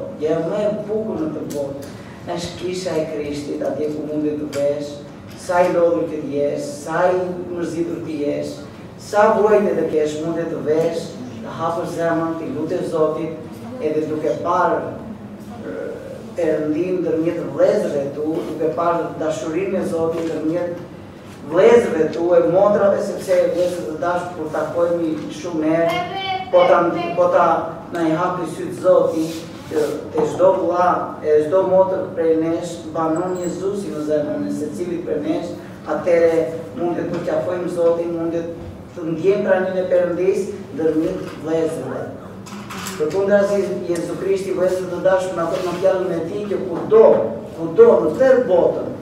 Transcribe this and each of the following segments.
Gjëja më e bukur në këtë botë. Është kisha e Krishtit, atje ku mundet të vesh, sa i lodhur që të jesh, sa i mërzitur të jesh, sa vuajtje të kesh, mundet të vesh, të hapësh zemrën, t'i lutesh Zotit, edhe duke parë Perëndinë ndërmjet vëllezërve tu, duke parë dashurinë e Zotit ndërmjet Vllezërve tu e motrave sepse vllezër të dashur kur takohemi shum herë po ta po ta na i hapi sytë zoti që te çdo vlla e çdo motër prej nesh banon Jezusi në zemrën e secilit prej nesh atere mundet të qafojmë zotin mundet të ndjejmë praninë e perëndis ndërmjet vllezërve përkundrazi Jezu Krishti vllezër të dashur na thotë në fjalën e tij që kudo kudo në tërë botën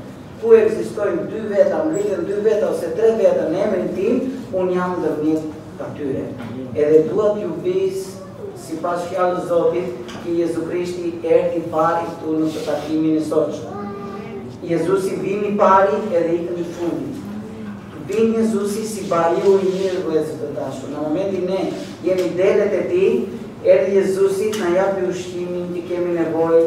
Ku ekzistojnë dy veta, mblidhen dy veta ose tre veta në emrin tim, unë jam ndërmjet atyre. Edhe dua t'ju bijë sipas fjalës Zotit, që Jezu Krishti erdhi i pari këtu në këtë takimin e sotshëm. Jezusi vin i pari edhe ikën i fundit. Vin Jezusi si bariu i mirë vëllezër të dashur. Në momentin ne jemi delet e tij, erdhi Jezusi të na japi ushqimin që kemi nevojë,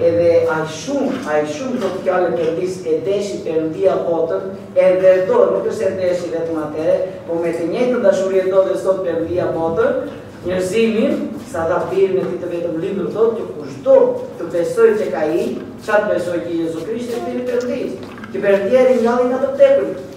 Edhe aq shumë, aq shumë thotë fjala e Perëndisë e deshi Perëndia botën, edhe e do, nuk është se e deshi vetëm atëherë, por me të njëjtën dashuri e do dhe sot Perëndia botën, njerëzimin, sa dha birin e tij të vetëmlindur thotë që kushdo të besojë tek ai, ça të besojë që Jezu Krishti është biri i Perëndisë, që Perëndia e ringjalli nga të vdekurit.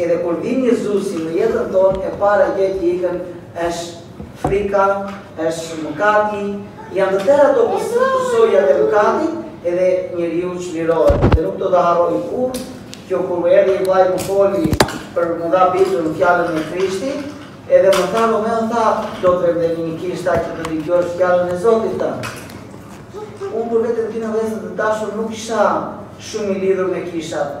Edhe kur vin Jezusi në jetën tonë e para gjë që ikën është frika, është mëkati, janë të tërë ato pasojat e mëkatit edhe njeriu çlirohet dhe nuk do ta harroj kurrë kjo kur më erdhi një vlla e më foli për më dha bitur në fjalën e Krishtit edhe më tha më më tha do të vemë në kishë tha që të dëgjosh fjalën e Zotit tha unë për vetën time vllezër të dashur nuk isha shumë i lidhur me kishat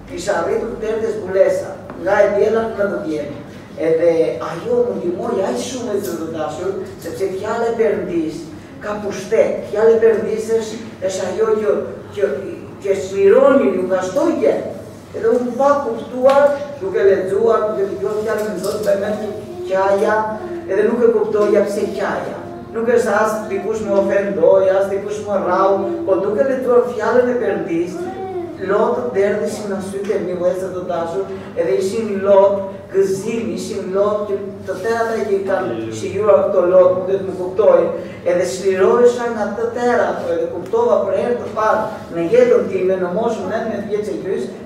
Kisha arritur deri te Zbulesa, nga e djela në të djelen, edhe ajo më ndihmoi aq shumë vllezër të dashur, sepse fjala e Perëndisë ka pushtet, fjala e Perëndisë është është ajo që që që çliron njeriun nga çdo gjë. Edhe unë pa kuptuar, duke lexuar, duke dëgjuar fjalën e Zotit, me vend qaja, edhe nuk e kuptoja pse qaja. Nuk është as dikush më ofendoi, as dikush më rrahu, po duke lexuar fjalën e Perndis, lotët derdheshin në sytë e mi vëllezër të dashur, edhe ishin lotë gëzimi, ishin lotë që të tërë ata që i kanë shijuar këto lotë duhet të më kuptojnë, edhe çlirohesha nga të tëra ato, edhe kuptova për herë të parë në jetën time, në moshën nëntëmbëdhjetë vjeç e gjysmë,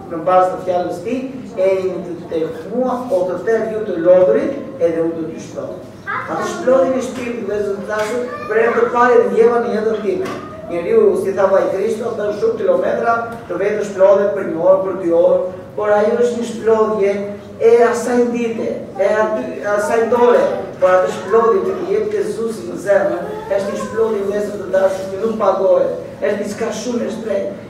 Në bazë të fjalës së tij, Ejani tek mua, o të tërë ju të lodhurit, edhe unë do t'ju shplodh. Atë shplodhjen e Shpirtit, vëllezër të dashur, për herë të parë e ndjeva në jetën time. Njeriu, si tha vëllai Krishto, bën shumë kilometra të vejë të shplodhet për një orë, për dy orë, por ajo është një shplodhje e asaj dite, e asaj ore, por atë shplodhje që të jep Jezusi në zemër, është një shplodhje vëllezër të dashur që nuk pagohet, është diçka shumë e shtrenjtë.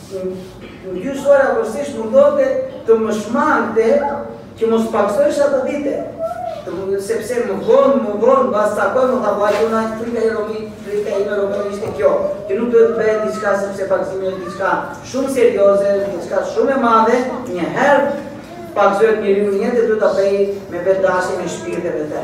Në gjysmë ore afërsisht mundonte të më shmangte që mos pagëzohesha atë ditë. Sepse më vonë, më vonë, mbas ca kohe, më tha vëllai, të nëjë frika ime Romi, frika ime Romi, ishte kjo. Që nuk duhet të bëje diçka, sepse pagëzimi është diçka shumë serioze, diçka shumë e madhe, një herë pagëzohet njeriu në jetë dhe duhet ta bëjë me vetëdashje me shpirt dhe me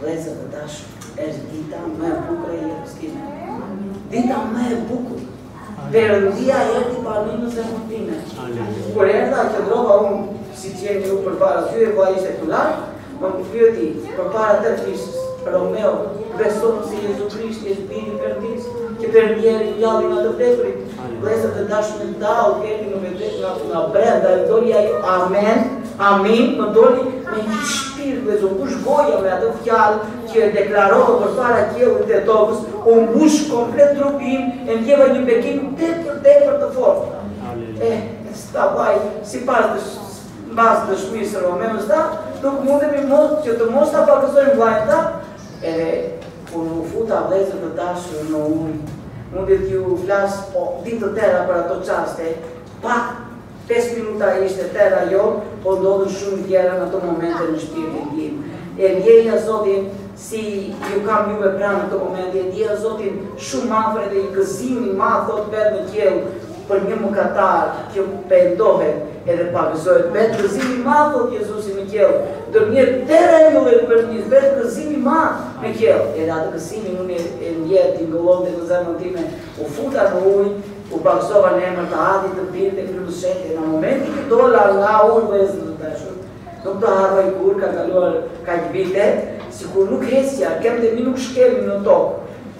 Vëllezër të dashur, është dita më e bukur e jetës time. Dita më e bukur. Perëndia erdhi banoi në zemrën time. Kur erdha qëndrova unë, siç jeni ju përpara ty e bua ishte të lartë, më më pyeti përpara tërë kishës, Romeo, beson se Jezu Krishti është Biri i Perëndisë, që Perëndia e ngjalli nga të vdekurit, Vëllezër të dashur, me tërë qenien vërtet nga të nga brenda e doli ajo amen, amin, më doli me një shpirt dhe m'u mbush goja me atë fjalë që e deklarova përpara qiellit e tokës, u mbush komplet trupi dhe ndjeva një bekim tepër tepër të fortë. E, tha vëllai, sipas, mbas dëshmisë së Romeos tha, nuk mundemi mos që të mos të pagëzojmë vajta, edhe Kur u futa vëllezër të dashur në ujë, mund t'ju flas për ditë të tëra për ato çaste, pak, pesë minuta ishte e tëra ajo, po ndodhën shumë gjëra në ato momente në shpirtin tim. E ndjeja Zotin si ju kam juve pranë në këto momente, e ndjeja Zotin shumë afër edhe një gëzim i madh thotë bëhet në qiell Për një mëkatar që pendohet edhe pagëzohet bëhet gëzim i madh thotë Jezusi në qiell ndërmjet tërë engjëjve të Perëndisë bëhet gëzim i madh në qiell edhe atë gëzimin unë e ndjeja tingëllonte në zemrën time u futa në ujë u pagëzova në emër të Atit të Birit të Shpirtit Shenjtë në momentin që dola nga uji vëllezër të dashur nuk do harroj kurrë kanë kaluar kaq vite sikur nuk ecja këmbët e mia nuk shkelnin në tokë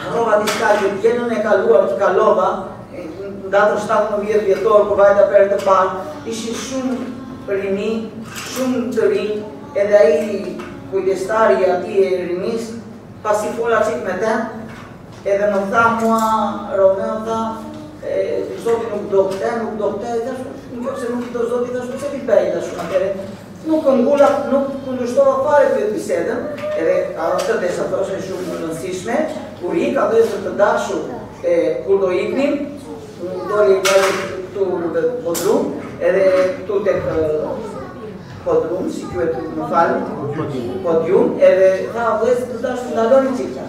Harrova diçka që vjenën e kaluar të kalova, në datën 17 dhjetor, kur vajta për herë të parë, ishin shumë rini, shumë të rinj, edhe ai kujdestari atje i rinisë, pasi fola çikë me të, edhe më tha mua, Romeo tha, Zoti nuk do këtë, nuk do këtë, i thashë unë, në qoftë se nuk do Zoti, i thashë unë, se mi bej, i thashë unë, në Nuk u ngula, nuk kundërshtova fare te biseda, edhe ajo ishte e domosdoshme, kur ika vëllezër të dashu e kur do iknim, unë do i te këtu në podrum, edhe këtu te ky podrum, si quhet më fal, podium, edhe tha vëllezër të dashur ndaloni çikë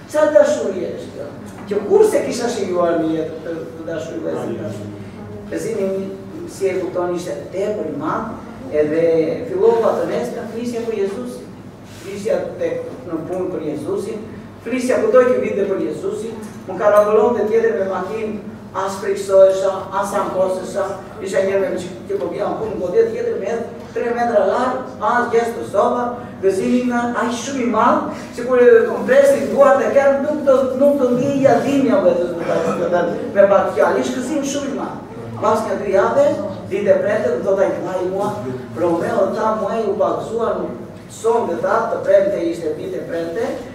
Ça dashurie është kjo? Kjo kurrë s'e kisha shijuar në jetë këtë dashuri. Gëzimi siç e kupton ishte tepër i madhë, edhe fillova të nesërmen flisja për Jezusin, flisja në punë për Jezusin, flisja kudo që të vinte për Jezusin, më karambolonte tjetri me makinë, as frikësohesha, as ankohesha, isha njëherë me mëngjes po vija në punë, më godet tjetri me edhe, Tre metra larg, as gjë s'pësova, gëzimi ishte aq shumë i madh, sikur të m'i prisnin duart e këmbët nuk do ndieja dhimbje apo të, besa me pak fjalë, ish gëzim shumë i madh. Pas nja dy jave, ditë e premte, më thot ai vllai mua, Romeo tha mua u pagëzuan sonte tha të premte ishte ditë e premte,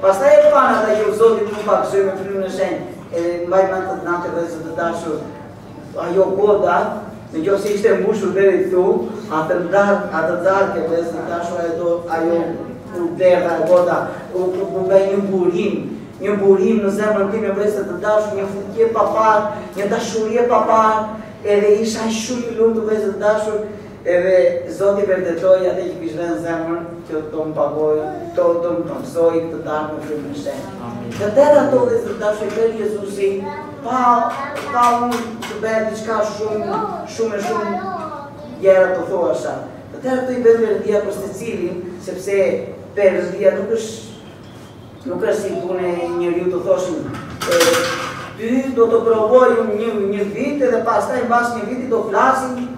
Pastaj e panë ata që Zoti më pagëzoi me frymën e shenjtë, edhe mbaj mend atë natë vëllezër të dashur. Ajo gota, qoftë se ishte mbushur deri këtu, atë natë, atë natë vëllezër të dashur ajo u derdh ajo gota, u bë një burim, një burim në zemrën time vëllezër të dashur, një fuqi e paparë, një dashuri e paparë, edhe isha shumë i lumtur vëllezër të dashur, Edhe Zoti vërtetoi atë që kish thënë në zemër që do më pagoj, do do më pagëzojë atë natë me frymë të shenjtë. Amin. Të tërë ato vëllezër të dashur i bën Jezusi, pa, pa unë të bërë diçka shumë, shumë e shumë gjera të thuash. Të tërë ato i bën Perëndia për secilin, sepse Perëndia nuk është Nuk është si puna e një njeriu të thosh, e, ty do të provoj unë një, një vit edhe pastaj mbas një viti do flasim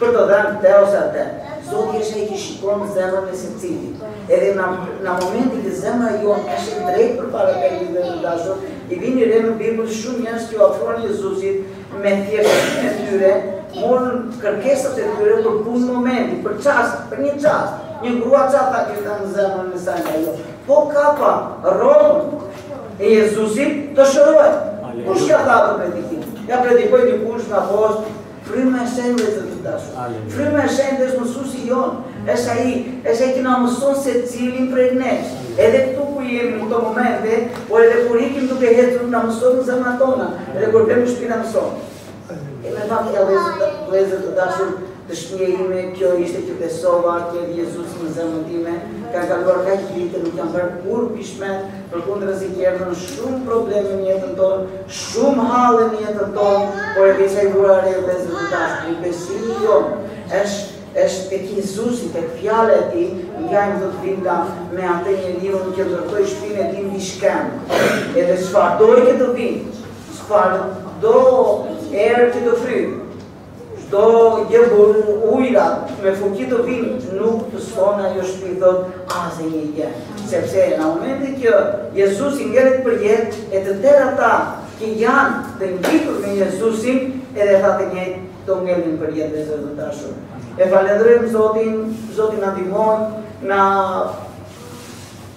për të dhënë këtë ose atë. Zoti është ai që shikon zemrën e secilit. Edhe në, në momentin që zemra jonë është e drejtë përpara tij vëllezër të dashur, i vini re në Bibël shumë njerëz që u afruan Jezusit me thjeshtësinë e tyre, morën kërkesat e tyre për një momenti, për çast, për një çast. Një grua çfarë tha në zemrën e saj ajo? Po kapa, rrobat e Jezusit do shërohem. Kush ia tha këtë predikim? Ia predikoi dikush nga poshtë, Fryma e Shenjtë vëllezër të dashur. Fryma e Shenjtë është mësuesi jonë, është ai, është ai që na mëson secilin prej nesh. Edhe këtu ku jemi në këto momente, por edhe kur ikim duke ecur, na mëson në zemrat tona, edhe kur vemë në shpi na mëson. E me fakt vllezër të dashur te shpia ime, kjo ishte që besova te Jezusi në zemrën time, ka kaluar kaq vite, nuk jam bërë kurrë pishman, përkundrazi erdhën shumë probleme në jetën tonë, shumë halle në jetën tonë, por e kësaj vura re vllezër të dashur, në besimi jonë, është është tek Jezusi, tek fjala e tij, ngajmë me të vërtetë me atë njeriun që ndërtoi shpinë e tij mbi shkëmb. Edhe çfarëdo që të vijë, Çfarëdo erë që do fryjë, çdo gjë bën, ujëra me fuqi të vijë, nuk pëson ajo shtëpi thot asnjë gjë. Sepse në momentin që Jezusi ngelet për jetë e të tërë ata që janë të ngjitur me Jezusin, edhe ata do ngelin për jetë vllezër të dashur. E falënderojmë Zotin, Zoti na ndihmon, na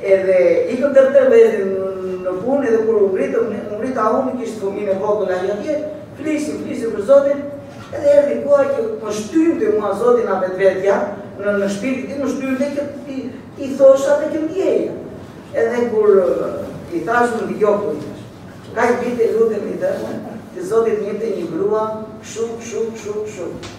Edhe ikën tërë tre vëllezërit në punë edhe kur u ngritëm ne, u ngrit Auni, kishte fëmijën e vogël ai atje, flisim, flisim për Zotin, edhe erdhi koha që më shtynte mua Zoti nga vetvetja, në, në shpirtin tim më shtynte që ti, ti thosha atë që ndjeja. Edhe kur i thashë më dëgjo, për një, kaq vite lutem i dërme, që Zoti t'më japë një grua, shumë, shumë, shumë, shumë.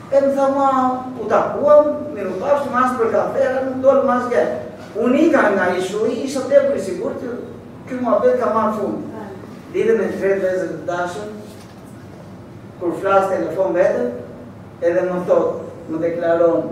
E m'tha ma, u takuam, mirupafshim as për kafera nuk dolëm asgjë. Unë ika nga Ishuji, isha tepër i sigurt që ky muhabet ka marrë fund. Ditën e tretë vëllezër të dashur, kur flas telefon vetë edhe më thotë, më deklaron,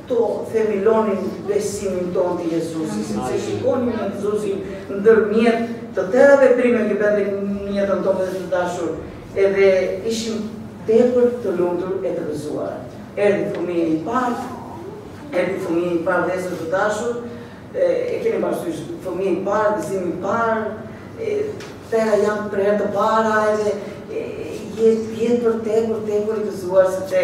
Të themelonim besimin tonë te Jezusi, sepse shikonim në Jezusin ndërmjet të tëra veprime që bënte në jetën tonë vëllezër të dashur edhe ishim tepër të lumtur e të gëzuar. Erdhi fëmija i parë, erdhi fëmija i parë vëllezër të dashur, e keni parasysh fëmija i parë, gëzimi i parë, tëra janë për herë të para edhe je tepër tepër tepër i gëzuar sepse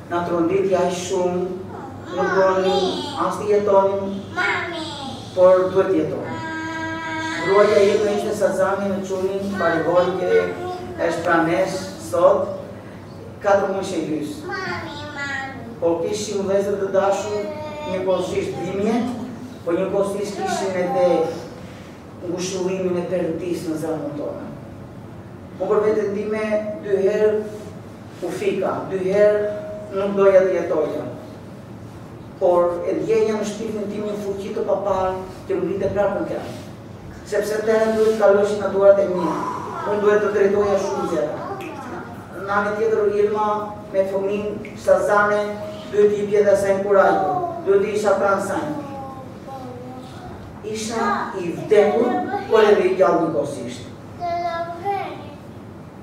Na tronditi aq shumë, nuk donim as të jetonim, por duhet të jetonim. Gruaja ime ishte shtatzënë me çunin Pavllo që është pranë nesh sot, katër muaj e gjys. Po kishim vëllezër të dashur, njëkohësisht dhimbje, po njëkohësisht kishim edhe ngushëllimin e Perëndisë në zemrën tonë. Unë për veten time dy herë U fika dy herë, nuk doja të jetoja. Por e ndjeja në shpirtin tim një fuqi të paparë që më ngrinte prapë në këmbë. Sepse të tëra duhet të kaloshin në duart e mia. Unë duhet të drejtoja shumë gjëra. Në anën tjetër Ilma me fëmijën shtatzënë duhet t'i jepja dhe asaj një kurajë. Duhet të isha pranë saj. Isha i vdekur, por edhe i gjallë njëkohësisht.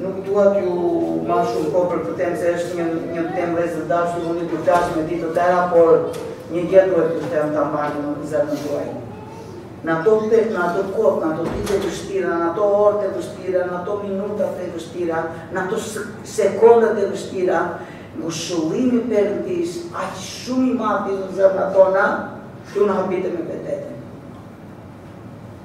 Nuk dua t'ju marr shumë kohë për këtë temë se është një një temë vëllezër të dashur, mund t'ju flas me ditë të tëra, por një gjë duhet të them ta marrni në zemrën tuaj. Në ato pet, në ato kohë, në ato ditë të vështira, në ato orë të vështira, në ato minuta të vështira, në ato sekonda të vështira, ngushëllimi Perëndisë aq shumë i madh në zemrat tona, sa u habitëm dhe vetë.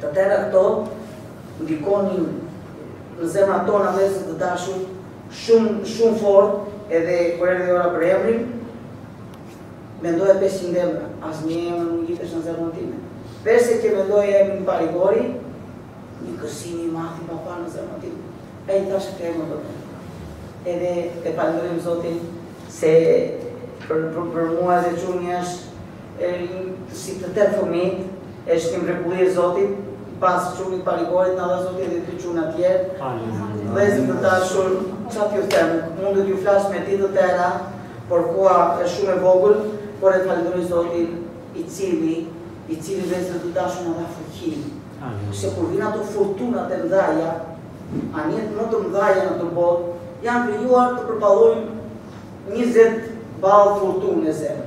Të tëra këto ndikonin në zemrat tona vëllezër të dashur shumë shumë fort edhe kur erdhi ora për emrin mendoja 500 emra asnjë emër nuk ngitesh në zemrën time përveçse që mendoja emrin Parigori një gëzim i madh i paparë në zemrën time ai tash ka emër për të edhe e falënderojmë Zotin se për, për, për mua dhe çuni është Si të tërë fëmijët, është një mrekulli e Zotit, pas çunit Parigorit na dha Zoti edhe dy çuna tjerë. Vëllezër të dashur, ça t'ju them, mund të ju flas me ditë të tëra, por koha është shumë e vogël, por e falenderoj Zotin i cili, i cili vëllezër të dashur na dha fuqi. Se kur vijnë ato furtunat e mëdhaja, anijet më të mëdhaja në këtë botë, janë krijuar të përballojnë njëzet ballë furtunë e zemë.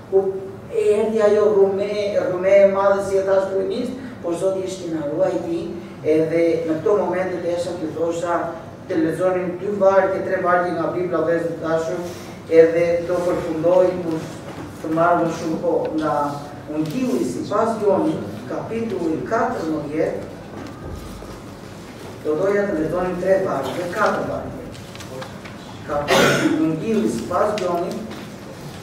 Po erdhi ajo rrume, rrume e madhe si e thashë fillimisht, por Zoti është që na ruajti edhe në këto momente desha t'ju thosha të lexonim dy vargje, tre vargje nga Bibla vëllezër të dashur, edhe do përfundoj mos t'ju marr më shumë kohë nga Ungjilli sipas Gjonit, kapitulli katërmbëdhjetë, do doja të lexonim tre vargje, katër vargje. Kapitulli Ungjilli sipas Gjonit,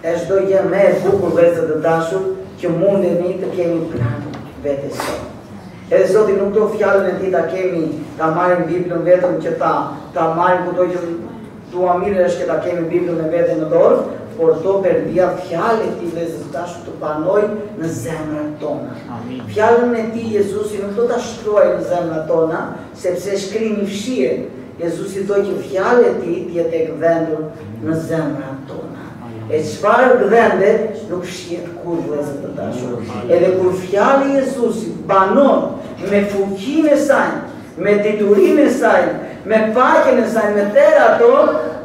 Është gjëja më e bukur vëllezër të dashur që mundemi të kemi pranë vetes sonë. Edhe Zoti nuk do fjalën e tij ta kemi, ta marrim Biblën vetëm që ta, ta marrim kudo që dua mirë është që ta kemi Biblën e vetes në dorë, por do Perëndia fjalën e tij vëllezër të dashur të banojë në zemrat tona. Amin. Fjalën e tij Jezusi nuk do ta shkruajë në zemrat tona, Sepse shkrimi fshihet, Jezusi do që fjala e tij të jetë e gdhendur në zemrat tona. E çfarë gdhendet, nuk fshihet kurrë vëllezër të dashur. Edhe kur fjala e Jezusit banon me fuqinë e saj, me diturinë e saj, me paqen e saj, me tërë ato,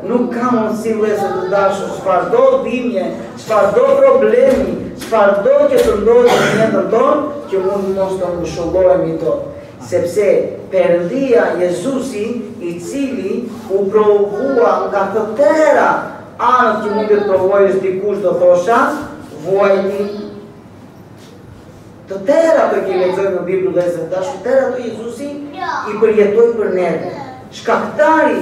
nuk ka mundësi vëllezër të dashur, çfarëdo dhimbje, çfarëdo problemi, çfarëdo që të ndodhë në jetën tonë, që mund mos të ngushëllohemi dot. Sepse Perëndia Jezusi, i cili u provua nga të tëra anët që mund të provohesh dikush do thosha, vuajti të tëra ato që i lexojmë në Bibël vëllezër të dashur, të tëra ato Jezusi i përjetoi për neve. Shkaktari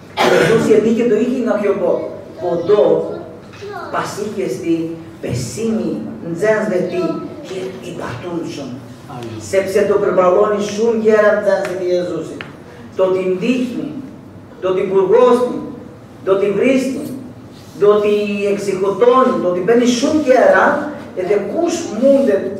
Jezusi e di që do iki nga kjo botë, po do pas ikjes tij besimi nxënësve të tij jetë i patundshëm. Sepse do përballonin shumë gjëra nxënësit e Jezusit. Do t'i ndiqnin, do t'i burgosnin, do t'i vrisnin, do t'i ekzekutonin, do t'i bënin shumë gjëra, edhe kush mundet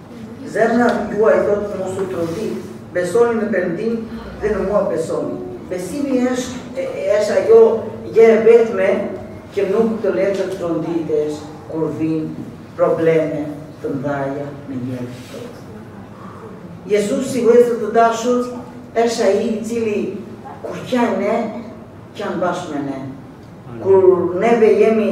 Zemra juaj thotë mos u trondit, besoni në Perëndinë dhe në mua besoni. Besimi është është ajo gjë e vetme që nuk të lë të tronditesh kur vijnë probleme të mëdhaja në jetën tënde. Jezusi vëllezër të dashur është ai i cili kur qajmë ne qan bashkë me ne. Kur neve jemi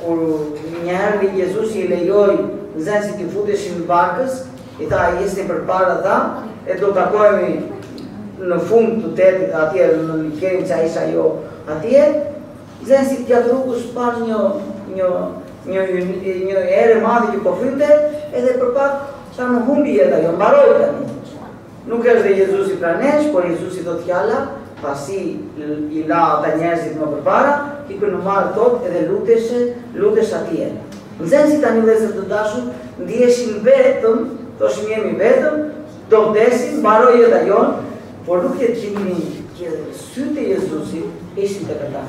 Kur një herë Jezusi i lejoi nxënësit të futeshin barkës, i tha, Ecni përpara tha, e do të takohemi në fund të detit atje në Mikerin ca isha jo atje, nxënësit gjatë rrugës panë një një një një erë e madhe që po frynte, edhe për pak thanë humbi jeta jonë, mbaroi tani. Nuk është dhe Jezusi pranë nesh, por Jezusi thotë fjala, pasi i la ata njerëzit më përpara, iku në mal thotë edhe luteshe, luteshe atje. Nxënësit tani vëllezër të dashur, ndiheshin vetëm, thoshin jemi vetëm, do vdesim, mbaroi jeta jonë, por nuk e dinin që sytë e Jezusit ishin tek ata.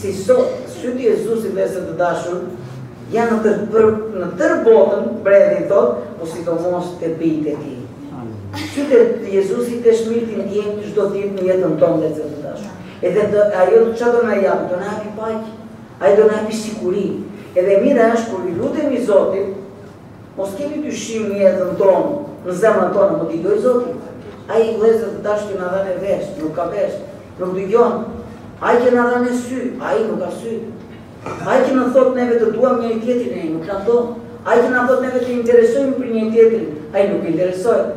Si sot, sytë e Jezusit vëllezër të dashur janë në tërë për në tërë botën, bredhin thotë, po sidomos te bijtë e tij. Sytë e Jezusit dëshmitë i ndjejmë çdo ditë në jetën tonë vëllezër të dashur. Edhe të, ai çfarë do na japë, do na japë paqë, ai do na japë siguri. Edhe mira është kur i lutemi Zotit, Mos kemi dyshim në jetën tonë, në zemrat tona, po dëgjon Zoti. Ai vëllezër të dashur që na dha neve veshë, nuk ka veshë, nuk dëgjon. Ai që na dha neve sy, ai nuk ka sy. Ai që na thotë neve të duam njëri-tjetrin, ai nuk na do. Ai që na thotë neve të interesohemi për njëri-tjetrin, ai nuk interesohet.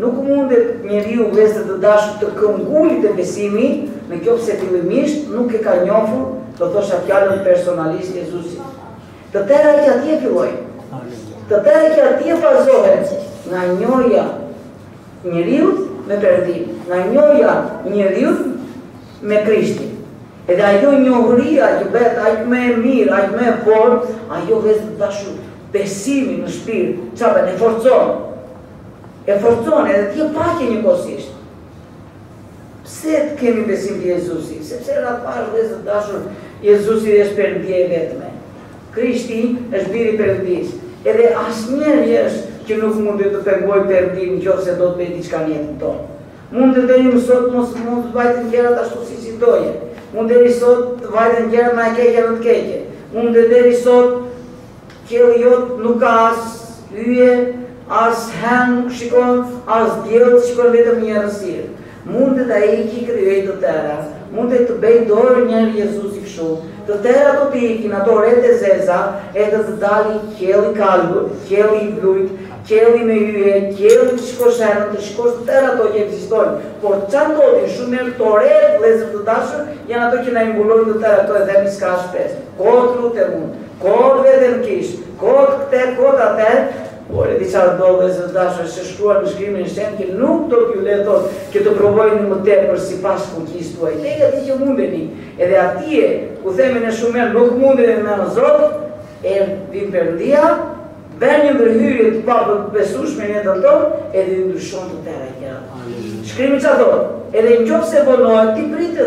Nuk mundet njeriu vëllezër të dashur të këmbëngulë te besimi në qoftë se fillimisht nuk e ka njofur do thosha fjalën personalisht Jezusin. Të tëra që atje fillojnë. Të tëra që atje bazohen nga njohja e njeriut me Perëndinë, nga njohja e njeriut me Krishtin. Edhe ajo njohuria që bëhet aq më e mirë, aq më e fortë, ajo vëllezër të dashur Besimi në shpirt, ça bën, e forcon. E forcon edhe të jep paqe njëkohësisht. Pse të kemi besim te Jezusi? Sepse radhë e parë, vëllezër të dashur, Jezusi është Perëndia e vetme. Krishti është Biri i Perëndisë. Edhe asnjëri është që nuk mund të pengojë Perëndinë në qoftë se do të bëjë diçka në jetën tonë. Mund edhe ju sot mos mund të vajten gjërat ashtu siç i doje. Mund edhe sot të vajten gjërat më e keqja në të keqe. Mund edhe sot Qielli jot nuk ka as yje, as hënë shikon, as diell shikon vetëm një errësirë. Mundet ai që krijoi të tëra, mundet të bej dorën e tij Jezusi kshu, të tëra do të ikin ato retë e zeza edhe do të dali qielli i kaltër, qielli i blujtë, qielli me yje, qielli të shikosh hënën të shikosh të tëra ato që ekzistojnë, por ça ndodh shumë herë këto retë vëllezër të dashur janë ato që na i mbulojnë të tëra këto edhe themi s'ka shpresë. Kot lutem unë. Kot vete në kishë, kot këtë, kot atë, por e di çfarë, vëllezër të dashur, se shkruan në shkrimin e shenjtë që nuk do t'ju lërë dot që të provojeni më tepër sipas fuqisë tuaj, tej asaj që mundeni, edhe atje ku themi ne shumë herë nuk mundem më, aman Zot, ndërhyn Perëndia, bën një ndërhyrje të pabesueshme në jetën tonë, edhe i ndryshon të tëra gjëra. Shkrimi çfarë thotë? Edhe nëse vonohet ti prite.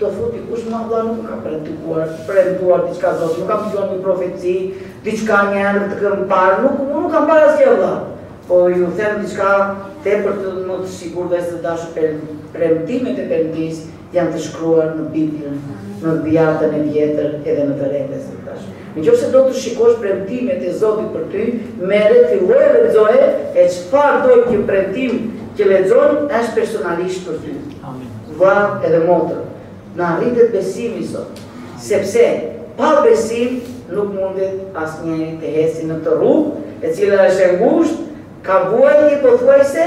Do thotë dikush vëlla nuk më ka premtuar, premtuar diçka Zoti, nuk kam dëgjuar një profeci, diçka një ëndërr të kem parë, nuk unë nuk kam parë asgjë vëlla. Po ju them diçka tepër më të sigurt vëllezër të dashur premtimet e Perëndisë janë të shkruar në Biblën, në dhjatën e vjetër edhe në të re vëllezër të Në qoftë se do të shikosh premtimet e Zotit për ty, merre, fillo e lexoje, çfarëdo një premtim që lexon është personalisht për ty. Vëlla edhe motër, le të rritet besimi sot, sepse pa besim nuk mundet asnjëri të eci në këtë rrugë, e cila është e ngushtë, ka vuajtje pothuajse,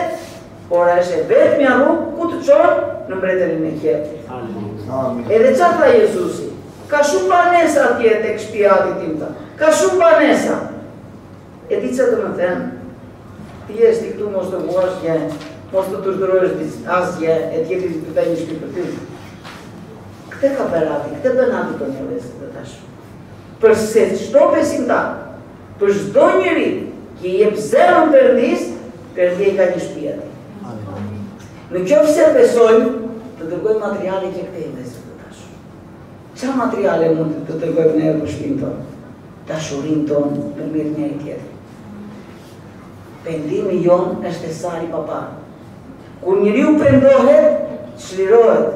Por është e vetmja rrugë ku të çon në mbretërinë e qiellit. Edhe ça tha Jezusi? Ka shumë banesa atje tek shtëpia e Atit tim tha. Ka shumë banesa. E di çfarë do të thotë? Është ti këtu mos të vuash më, mos të torturohesh ti asgjë, ai ty të bën një shtëpi për ty. Këtë ka bërë Ati, këtë bën Ati për ne, vëllezër të dashur. Për çdo besimtar, për çdo njeri që i jep zemrën Perëndisë, Perëndia i ka një shtëpi atij. Në qoftë se besojmë të dërgojmë materiale që këtej, vëllezër të dashur. Ça materiale mund të dërgojmë ne? Përkushtimin tonë, dashurinë tonë për njëri tjetrin. Pendimi jonë është fare i parë. Kur njeriu pendohet, çlirohet.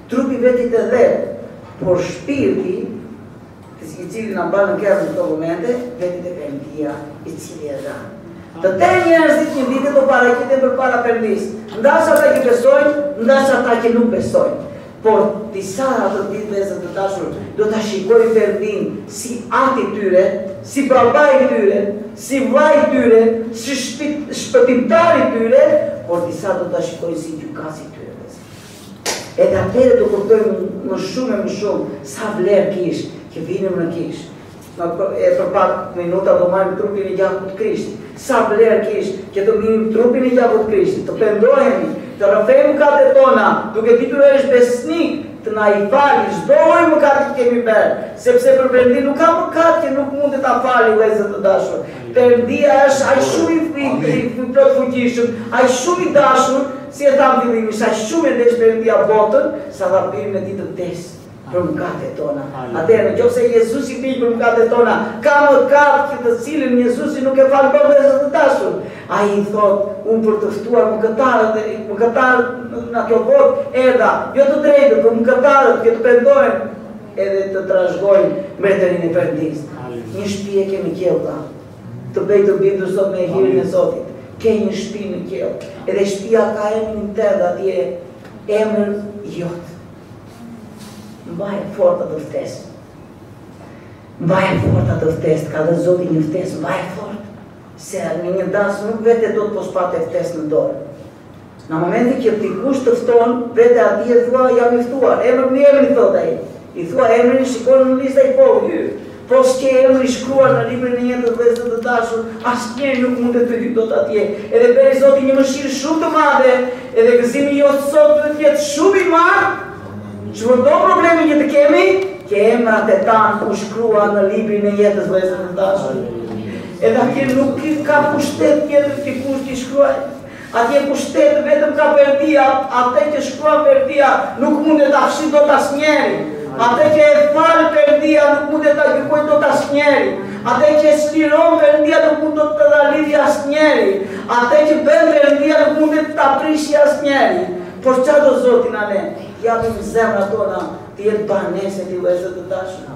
Trupi vete te dheu, por shpirti, i cili na mban në këmbë në këto momente, vete te Perëndia, i cili e dha. Të tërë njerëzit një ditë do paraqiten përpara Perëndisë, dhe ata që besojnë, dhe ata që nuk besojnë. Por disa atë ditë vëllezër të dashur, do ta shikojnë Perëndin si ati i tyre, si babai i tyre, si vllai i tyre, si shpëtimtari i tyre, por disa do ta shikojnë si gjykatësi i tyre. Edhe atëherë do kuptojmë më shumë e më shumë sa vlerë kish që vinim në kishë. Ne për pak minuta do marrim trupin e gjakun e Krishtit. Sa vlerë kish që të merrnim trupin e gjakun e Krishtit, të pendohemi, të rrëfejmë mëkatet tona, duke ditur ai është besnik, të na i fali, çdo mëkat që kemi bërë, sepse për Perëndinë nuk ka mëkat që nuk mund të ta fali vëllezër të dashur. Perëndia është ai shumë i plotfuqishëm, ai shumë i dashur, Si e thamë në fillim sa shumë e desh Perëndia botën sa dha birin e tij të vdesë për mëkatet tona. Atëherë në qoftë se Jezusi vdiq për mëkatet tona, ka mëkat që të cilin Jezusi nuk e fal dot vëllezër të dashur. Ai thotë, unë për të ftuar mëkatarët e mëkatarët në këtë botë erdha, jo të drejtët, por mëkatarët që të pendohen edhe të trashëgojnë mbretërinë e Perëndisë. Një shtëpi e kemi në qiell Të bëj të bindur sot me hirin e Zotit. Ke një shpi në qiell. Edhe shpia ka emrin tënd atje, emrin jot. Mbaje fort atë ftesë. Mbaje fort atë ftesë, ka dhënë Zoti një ftesë, mbaje fort. Se në një dasmë nuk vete dot po s'pate ftesë në dorë. Në momentin që dikush të fton, vete atje e thua jam i ftuar, emër mbiemër thotë ai. I thua emrin e shikon në listë ai, po hyn. Po s'ke emrin e shkruar në librin e jetës vëllezër të dashur, asnjëherë nuk mundet të hyjë dot atje. Edhe bëri Zoti një mëshirë shumë të madhe, edhe gëzimi jonë sot duhet të jetë shumë i madh, çfarëdo problemi që të kemi, që emrat tanë u shkruan në librin e jetës vëllezër të dashur. Edhe atje nuk ka pushtet tjetër kush t'i shkruajë. Atje pushtet vetëm ka Perëndia, atë që shkruan Perëndia nuk mundet ta fshijë dot asnjeri. Atë që e fal Perëndia nuk mundet ta gjykojë dot asnjeri. Atë që e çliron Perëndia nuk mund dot ta lidhi asnjeri. Atë që bën Perëndia nuk mundet ta prishë asnjeri. Por çfarë do Zoti nga ne? T'ia japim zemrat tona të jetë banesë e Tij vëllezër të dashur.